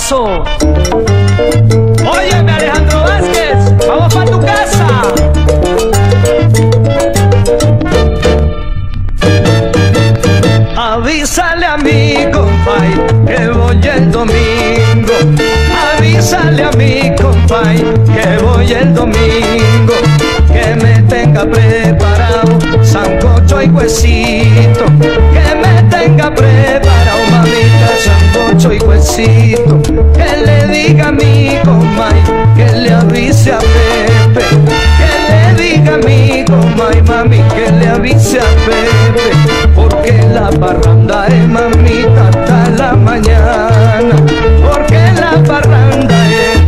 paso. Óyeme, Alejandro Vázquez, vamos para tu casa. Avísale a mi compay que voy el domingo. Avísale a mi compay que voy el domingo. Que me tenga preparado sancocho y huesito que le diga a mi comay, que le avise a Pepe, que le diga a mi comay, mami, que le avise a Pepe, porque la parranda es mamita hasta la mañana, porque la parranda es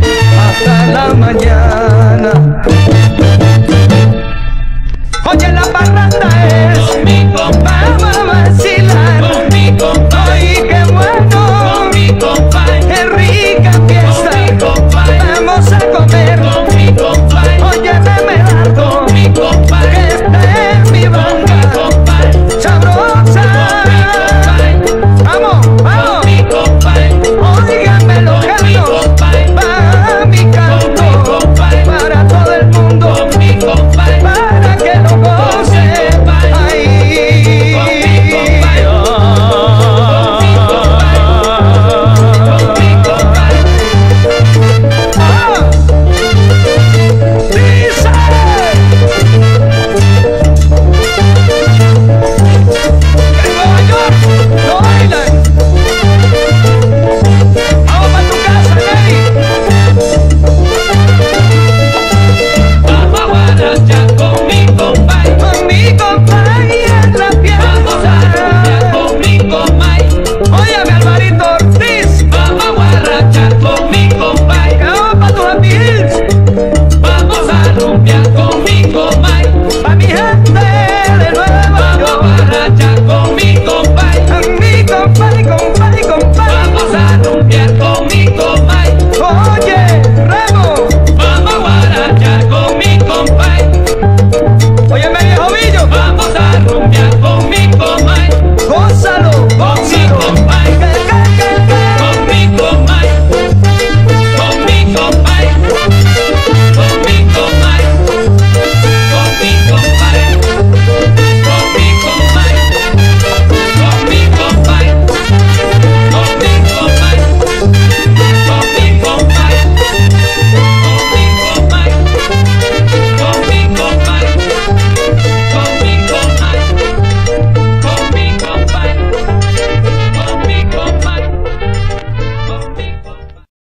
hasta la mañana. Oye, la parranda es mi compadre.